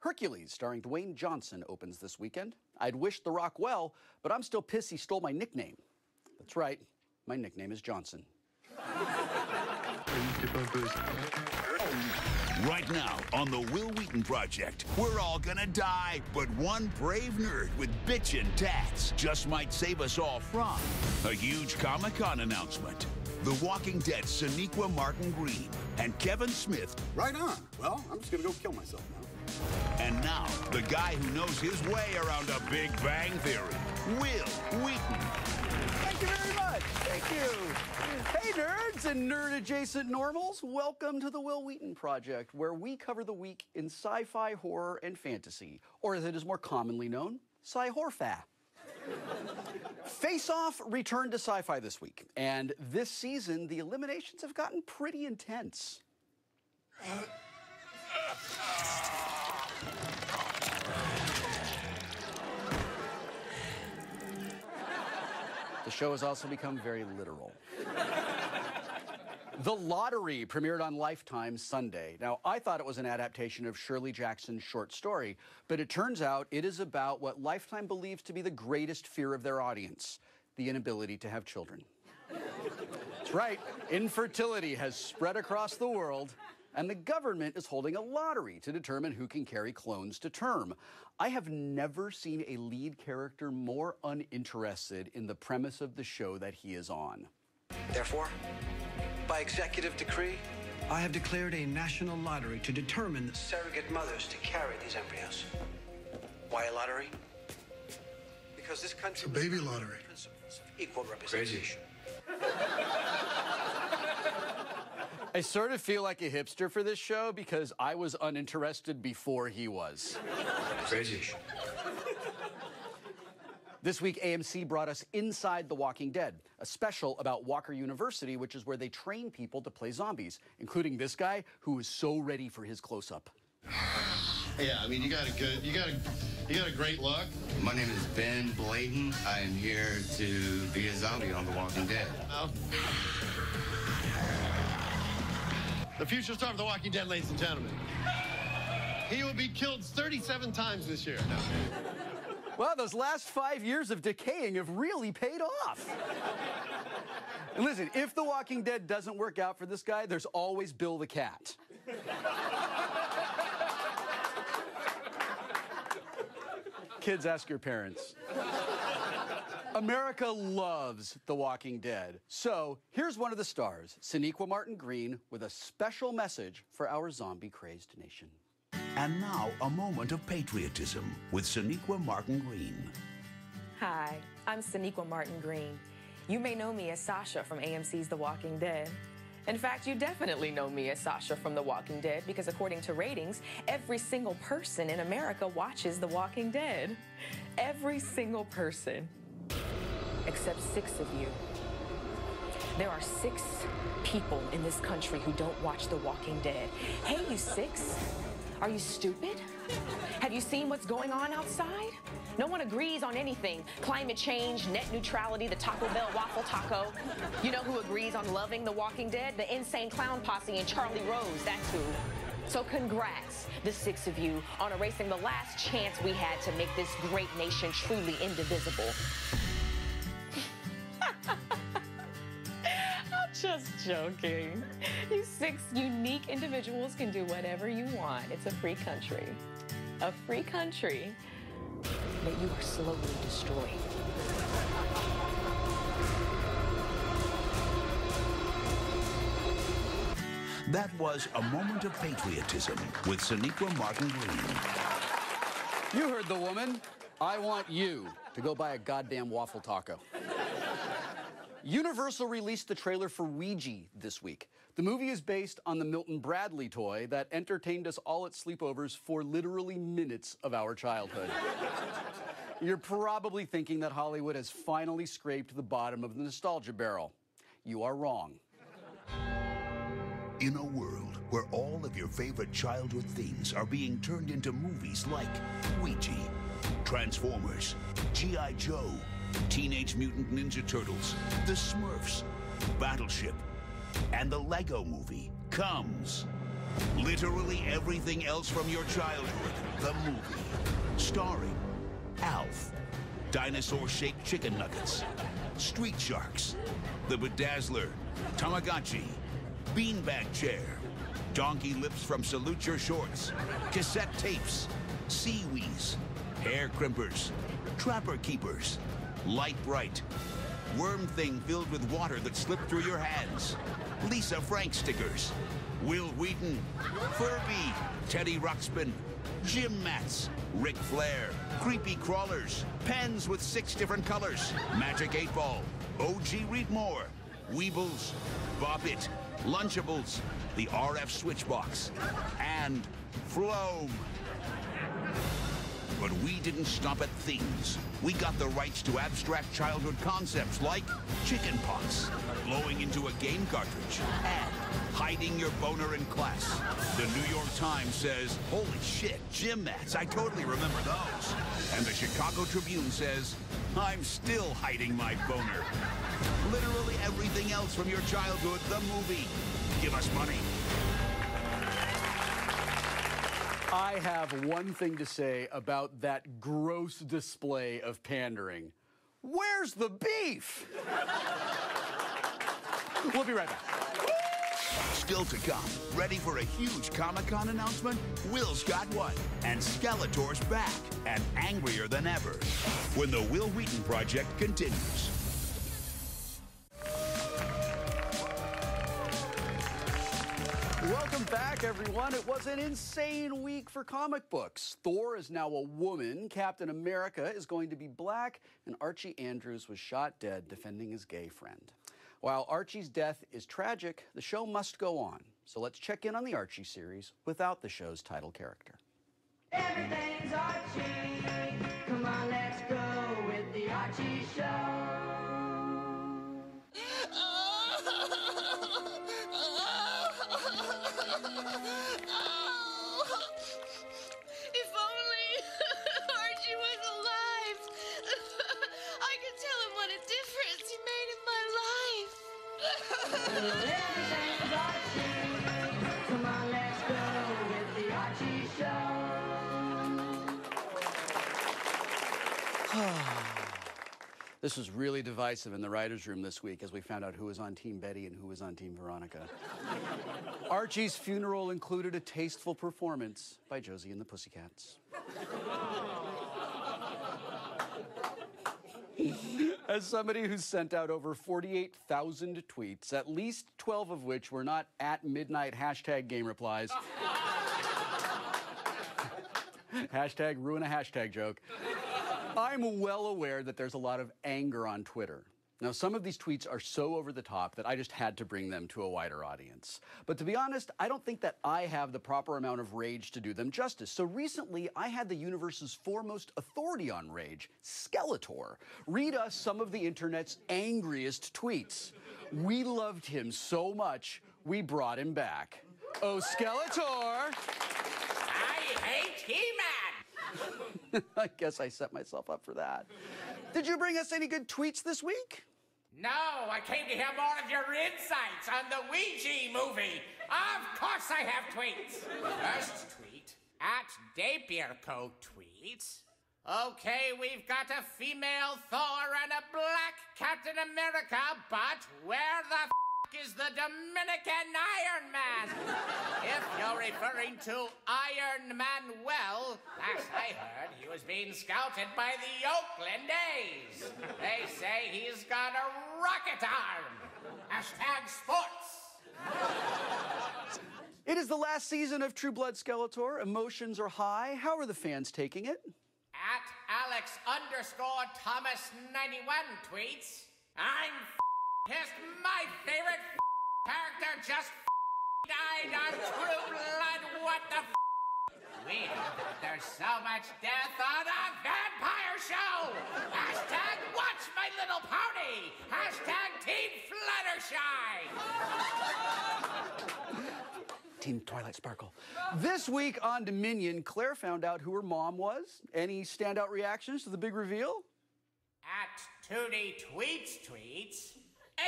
Hercules, starring Dwayne Johnson, opens this weekend. I'd wish The Rock well, but I'm still pissed he stole my nickname. That's right, my nickname is Johnson. Right now on the Wil Wheaton Project, we're all gonna die, but one brave nerd with bitchin' tats just might save us all from a huge Comic Con announcement. The Walking Dead Sonequa Martin Green and Kevin Smith. Right on. Well, I'm just gonna go kill myself now. And now, the guy who knows his way around a Big Bang Theory, Wil Wheaton. Thank you very much. Thank you. Hey, nerds and nerd adjacent normals. Welcome to the Wil Wheaton Project, where we cover the week in sci fi, horror, and fantasy, or as it is more commonly known, sci horfa. Face Off returned to sci fi this week, and this season, the eliminations have gotten pretty intense. The show has also become very literal. the Lottery premiered on Lifetime Sunday. Now, I thought it was an adaptation of Shirley Jackson's short story, but it turns out it is about what Lifetime believes to be the greatest fear of their audience the inability to have children. That's right, infertility has spread across the world, and the government is holding a lottery to determine who can carry clones to term. I have never seen a lead character more uninterested in the premise of the show that he is on. Therefore, by executive decree, I have declared a national lottery to determine surrogate mothers to carry these embryos. Why a lottery? Because this country It's a baby lottery. principles equal representation. I sort of feel like a hipster for this show because I was uninterested before he was. Crazy. This week, AMC brought us Inside the Walking Dead, a special about Walker University, which is where they train people to play zombies, including this guy who is so ready for his close up. Yeah, I mean, you got a good, you got a, you got a great look. My name is Ben Bladen. I am here to be a zombie on The Walking Dead. Now, the future star of The Walking Dead, ladies and gentlemen. He will be killed 37 times this year. Well, those last five years of decaying have really paid off. and listen, if The Walking Dead doesn't work out for this guy, there's always Bill the Cat. Kids, ask your parents. America loves The Walking Dead. So here's one of the stars, Sonequa Martin Green, with a special message for our zombie crazed nation. And now, a moment of patriotism with Sonequa Martin Green. Hi, I'm Sonequa Martin Green. You may know me as Sasha from AMC's The Walking Dead. In fact, you definitely know me as Sasha from The Walking Dead because according to ratings, every single person in America watches The Walking Dead. Every single person. Except six of you. There are six people in this country who don't watch The Walking Dead. Hey, you six. Are you stupid? Have you seen what's going on outside? No one agrees on anything. Climate change, net neutrality, the Taco Bell waffle taco. You know who agrees on loving The Walking Dead? The insane clown posse and Charlie Rose, that's who. So congrats, the six of you, on erasing the last chance we had to make this great nation truly indivisible. Joking. You six unique individuals can do whatever you want. It's a free country. A free country that you are slowly destroying. That was a moment of patriotism with Sonequa Martin Green. You heard the woman. I want you to go buy a goddamn waffle taco. Universal released the trailer for Ouija this week. The movie is based on the Milton Bradley toy that entertained us all at sleepovers for literally minutes of our childhood. You're probably thinking that Hollywood has finally scraped the bottom of the nostalgia barrel. You are wrong. In a world where all of your favorite childhood things are being turned into movies like Ouija, Transformers, G.I. Joe, Teenage Mutant Ninja Turtles, The Smurfs, Battleship, and the Lego movie comes Literally everything else from your childhood, the movie. Starring Alf, dinosaur-shaped chicken nuggets, street sharks, the bedazzler, Tamagotchi, beanbag chair, donkey lips from Salute Your Shorts, cassette tapes, seaweeds, hair crimpers, trapper keepers, light bright, worm thing filled with water that slipped through your hands, Lisa Frank stickers, Wil Wheaton, Furby, Teddy Ruxpin, gym mats, Ric Flair, creepy crawlers, pens with six different colors, Magic 8 Ball, OG Readmore, Weebles, Bop It, Lunchables, the RF Switchbox, and Floam. But we didn't stop at things. We got the rights to abstract childhood concepts like chicken pox, blowing into a game cartridge, and hiding your boner in class. The New York Times says, holy shit, gym mats, I totally remember those. And the Chicago Tribune says, I'm still hiding my boner. Literally everything else from your childhood, the movie. Give us money. I have one thing to say about that gross display of pandering. Where's the beef? we'll be right back. Still to come, ready for a huge Comic-Con announcement? Wil's got one, and Skeletor's back, and angrier than ever. When the Wil Wheaton Project continues. Welcome back, everyone. It was an insane week for comic books. Thor is now a woman, Captain America is going to be black, and Archie Andrews was shot dead defending his gay friend. While Archie's death is tragic, the show must go on. So let's check in on the Archie series without the show's title character. Everything's Archie. Come on, let's go with the Archie Show. Everything's Archie. Come on, let's go with the Archie Show. This was really divisive in the writer's room this week as we found out who was on Team Betty and who was on Team Veronica. Archie's funeral included a tasteful performance by Josie and the Pussycats. As somebody who's sent out over 48,000 tweets, at least 12 of which were not at midnight hashtag game replies, hashtag ruin a hashtag joke. I'm well aware that there's a lot of anger on Twitter. Now, some of these tweets are so over the top that I just had to bring them to a wider audience. But to be honest, I don't think that I have the proper amount of rage to do them justice. So recently, I had the universe's foremost authority on rage, Skeletor, read us some of the internet's angriest tweets. We loved him so much, we brought him back. Oh, Skeletor! I hate He-Man! I guess I set myself up for that. Did you bring us any good tweets this week? No, I came to hear more of your insights on the Ouija movie. Of course I have tweets. First tweet, at Dapierco tweets. Okay, we've got a female Thor and a black Captain America, but where the is the Dominican Iron Man? if you're referring to Iron Man well, last I heard he was being scouted by the Oakland A's. They say he's got a rocket arm. Hashtag sports. It is the last season of True Blood Skeletor. Emotions are high. How are the fans taking it? At Alex underscore Thomas 91 tweets, I'm pissed. My favorite character just died on True Blood. What the Weird that there's so much death on a vampire show. Hashtag watch my little pony. Hashtag Team Fluttershy. Team Twilight Sparkle. This week on Dominion, Claire found out who her mom was. Any standout reactions to the big reveal? At Tootie Tweets Tweets,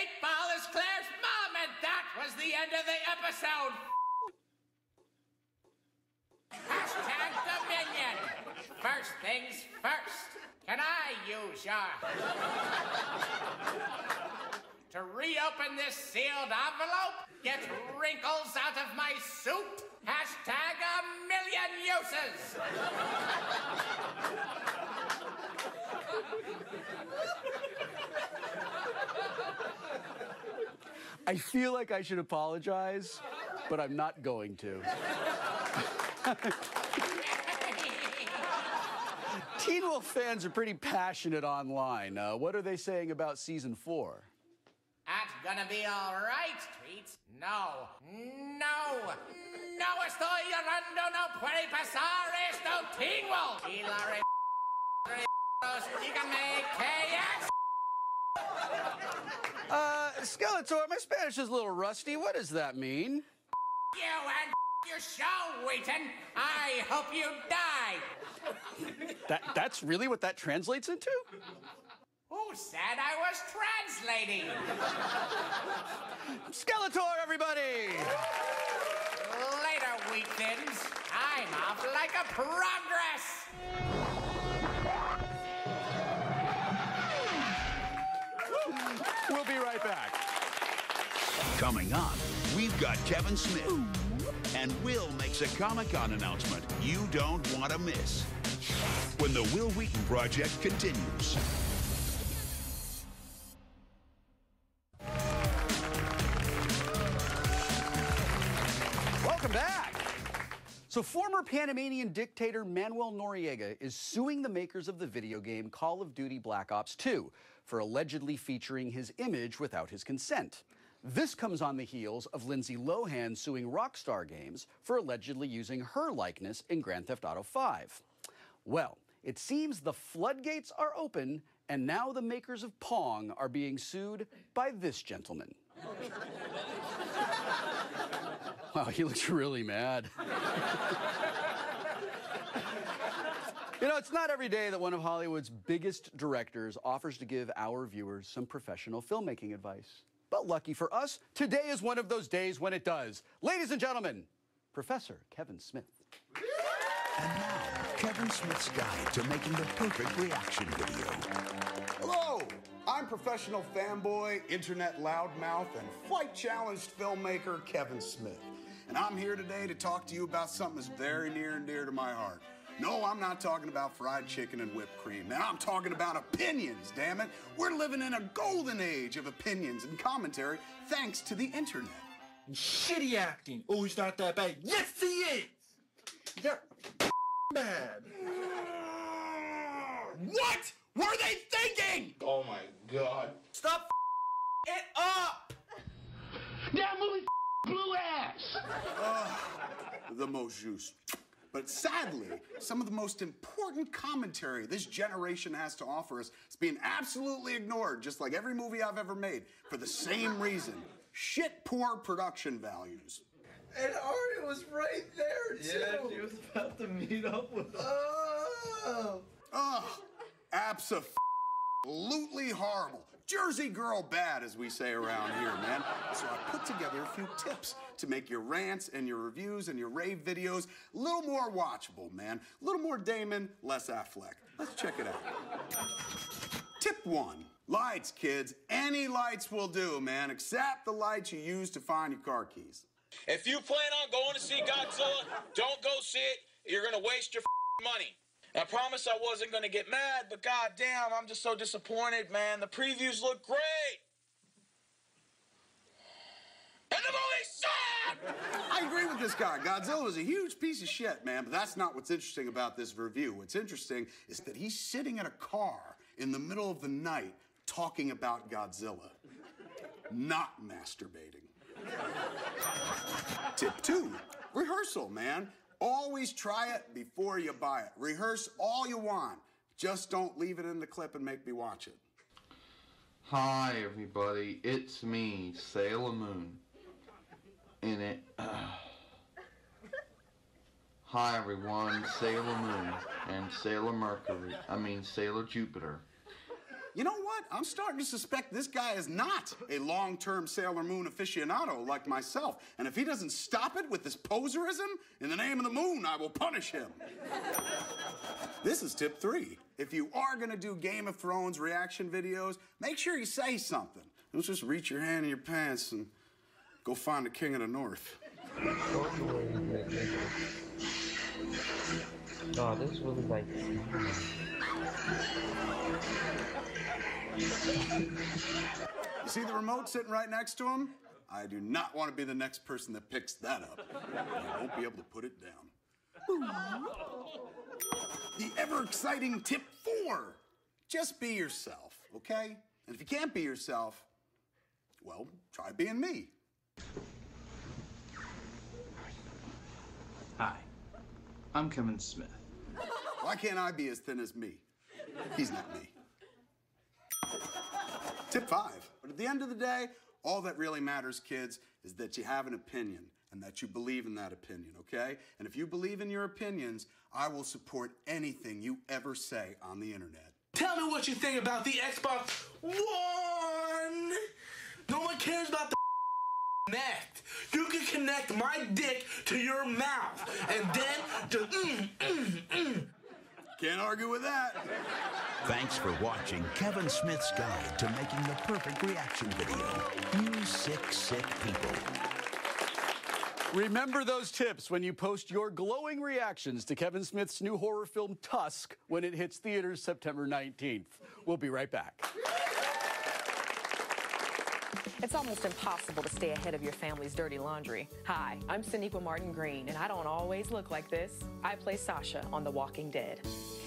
Eight Ball is Claire's mom, and that was the end of the episode. Hashtag Dominion. First things first. Can I use your. to reopen this sealed envelope? Get wrinkles out of my suit? Hashtag a million uses. I feel like I should apologize, but I'm not going to. Teen Wolf fans are pretty passionate online. Uh, what are they saying about season four? That's gonna be all right, Tweets. No, no, no estoy llorando, no puede pasar esto, Teen Wolf. Y la re- díganme que es. Uh, Skeletor, my Spanish is a little rusty. What does that mean? You and your show, Wheaton. I hope you die. That, that's really what that translates into? Who said I was translating? Skeletor, everybody! Later, Wheatins. I'm off like a progress. Coming up, we've got Kevin Smith. And Wil makes a Comic Con announcement you don't want to miss. When the Wil Wheaton Project continues. Welcome back. So, former Panamanian dictator Manuel Noriega is suing the makers of the video game Call of Duty Black Ops 2 for allegedly featuring his image without his consent. This comes on the heels of Lindsay Lohan suing Rockstar Games for allegedly using her likeness in Grand Theft Auto 5. Well, it seems the floodgates are open, and now the makers of Pong are being sued by this gentleman. Wow, he looks really mad. you know, it's not every day that one of Hollywood's biggest directors offers to give our viewers some professional filmmaking advice. But lucky for us, today is one of those days when it does. Ladies and gentlemen, Professor Kevin Smith. And now, Kevin Smith's guide to making the perfect reaction video. Hello, I'm professional fanboy, internet loudmouth, and flight challenged filmmaker Kevin Smith. And I'm here today to talk to you about something that's very near and dear to my heart. No, I'm not talking about fried chicken and whipped cream, man. I'm talking about opinions, damn it. We're living in a golden age of opinions and commentary thanks to the internet. And Shitty acting. Oh, he's not that bad. Yes, he is. You're bad. What were they thinking? Oh my god. Stop it up. That movie blew ass. the most juice. But sadly, some of the most important commentary this generation has to offer us is being absolutely ignored, just like every movie I've ever made, for the same reason shit poor production values. And Ari was right there too. Yeah, she was about to meet up with. Oh. Ugh, absolutely horrible. Jersey girl bad, as we say around here, man. So I put together a few tips to make your rants and your reviews and your rave videos a little more watchable, man. A little more Damon, less Affleck. Let's check it out. Tip one. Lights, kids. Any lights will do, man, except the lights you use to find your car keys. If you plan on going to see Godzilla, don't go see it. You're gonna waste your money. I promised I wasn't gonna get mad, but goddamn, I'm just so disappointed, man. The previews look great. And the movie sucked! I agree with this guy. Godzilla was a huge piece of shit, man, but that's not what's interesting about this review. What's interesting is that he's sitting in a car in the middle of the night talking about Godzilla, not masturbating. Tip two rehearsal, man. Always try it before you buy it. Rehearse all you want. Just don't leave it in the clip and make me watch it. Hi, everybody. It's me, Sailor Moon. In it. Hi, everyone. Sailor Moon and Sailor Mercury. I mean, Sailor Jupiter. What? I'm starting to suspect this guy is not a long term Sailor Moon aficionado like myself. And if he doesn't stop it with this poserism, in the name of the moon, I will punish him. this is tip three. If you are going to do Game of Thrones reaction videos, make sure you say something. Don't just reach your hand in your pants and go find the King of the North. Oh, this really like. You see the remote sitting right next to him? I do not want to be the next person that picks that up. I won't be able to put it down. The ever exciting tip four just be yourself, okay? And if you can't be yourself, well, try being me. Hi, I'm Kevin Smith. Why can't I be as thin as me? He's not me. Tip five. But at the end of the day, all that really matters, kids, is that you have an opinion and that you believe in that opinion, okay? And if you believe in your opinions, I will support anything you ever say on the internet. Tell me what you think about the Xbox One. No one cares about the Kinect. You can connect my dick to your mouth, and then to mm, mm, mm. Can't argue with that. Thanks for watching Kevin Smith's Guide to Making the Perfect Reaction Video. You sick, sick people. Remember those tips when you post your glowing reactions to Kevin Smith's new horror film Tusk when it hits theaters September 19th. We'll be right back. It's almost impossible to stay ahead of your family's dirty laundry. Hi, I'm Sonequa Martin Green, and I don't always look like this. I play Sasha on The Walking Dead.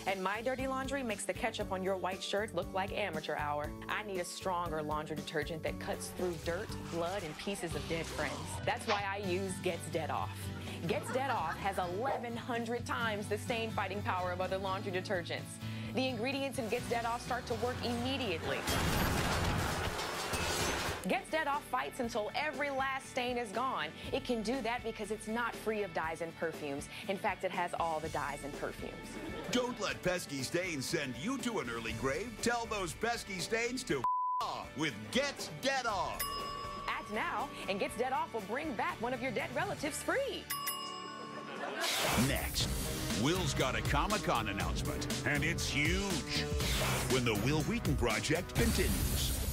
And my dirty laundry makes the ketchup on your white shirt look like amateur hour. I need a stronger laundry detergent that cuts through dirt, blood, and pieces of dead friends. That's why I use Gets Dead Off. Gets Dead Off has 1,100 times the stain fighting power of other laundry detergents. The ingredients in Gets Dead Off start to work immediately. Gets Dead Off fights until every last stain is gone. It can do that because it's not free of dyes and perfumes. In fact, it has all the dyes and perfumes. Don't let pesky stains send you to an early grave. Tell those pesky stains to off with Gets Dead Off. Act now, and Gets Dead Off will bring back one of your dead relatives free. Next, Wil's got a Comic Con announcement, and it's huge. When the Wil Wheaton Project continues.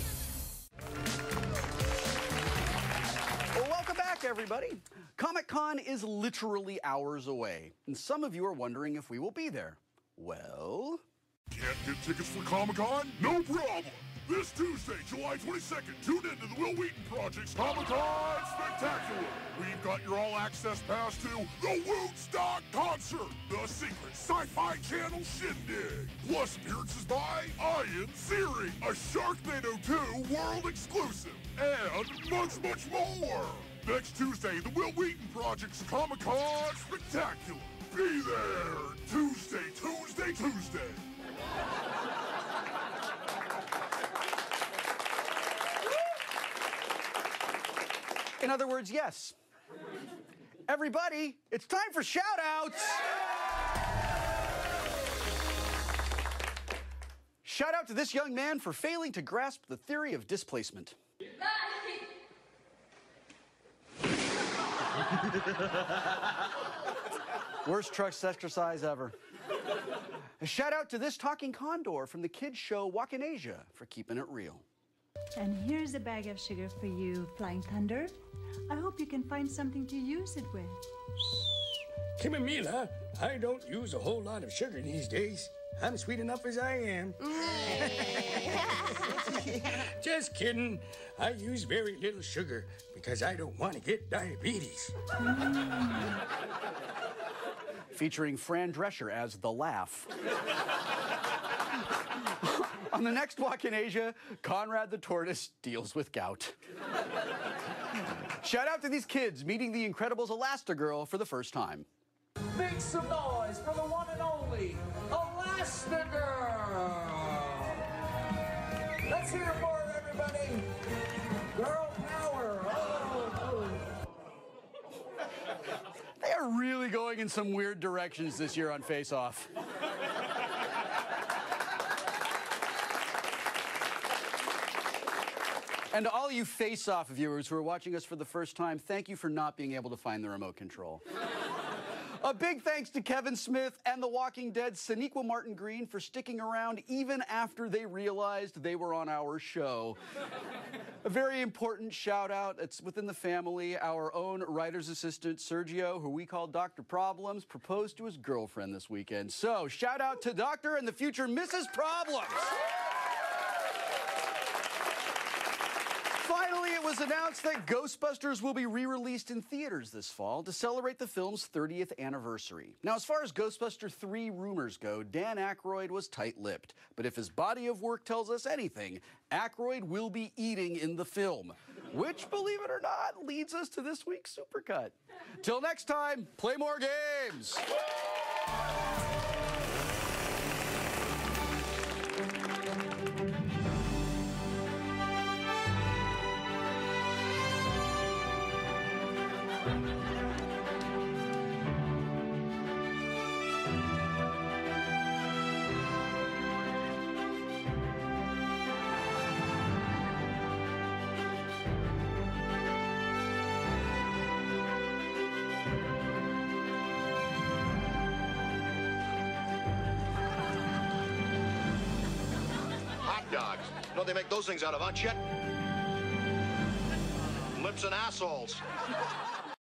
Everybody. Comic Con is literally hours away, and some of you are wondering if we will be there. Well, Can't get tickets for Comic Con? No problem. This Tuesday, July 22nd, tune in to the Wil Wheaton Project's Comic Con Spectacular. We've got your all access pass to the Woodstock Concert, the secret sci fi channel shindig. Plus appearances by Ian Ziering, a Sharknado 2 world exclusive, and much, much more. Next Tuesday, the Wil Wheaton Project's Comic Con Spectacular. Be there Tuesday, Tuesday, Tuesday. in other words, yes. Everybody, it's time for shout outs. Shout out to this young man for failing to grasp the theory of displacement. Worst trust exercise ever. A shout out to this talking condor from the kids show Walk in Asia for keeping it real. And here's a bag of sugar for you, Flying Thunder. I hope you can find something to use it with. Kimamila, I don't use a whole lot of sugar these days. I'm sweet enough as I am. Just kidding. I use very little sugar because I don't want to get diabetes. Featuring Fran Drescher as the laugh. On the next walk in Asia, Conrad the tortoise deals with gout. Shout out to these kids meeting the Incredibles Elastigirl for the first time. Make some noise for the one and only Elastigirl! Let's hear it for her, everybody! Girl We're really going in some weird directions this year on Face Off. And to all you face off viewers who are watching us for the first time, thank you for not being able to find the remote control. A big thanks to Kevin Smith and The Walking Dead's Sonequa Martin Green for sticking around even after they realized they were on our show. A very important shout out, it's within the family. Our own writer's assistant, Sergio, who we call Dr. Problems, proposed to his girlfriend this weekend. So, shout out to Doctor and the future Mrs. Problems. Finally, it was announced that Ghostbusters will be re released in theaters this fall to celebrate the film's 30th anniversary. Now, as far as Ghostbuster 3 rumors go, Dan Aykroyd was tight lipped. But if his body of work tells us anything, Aykroyd will be eating in the film. Which, believe it or not, leads us to this week's Supercut. Till next time, play more games! You what they make those things out of, huh, Chet? Lips and assholes.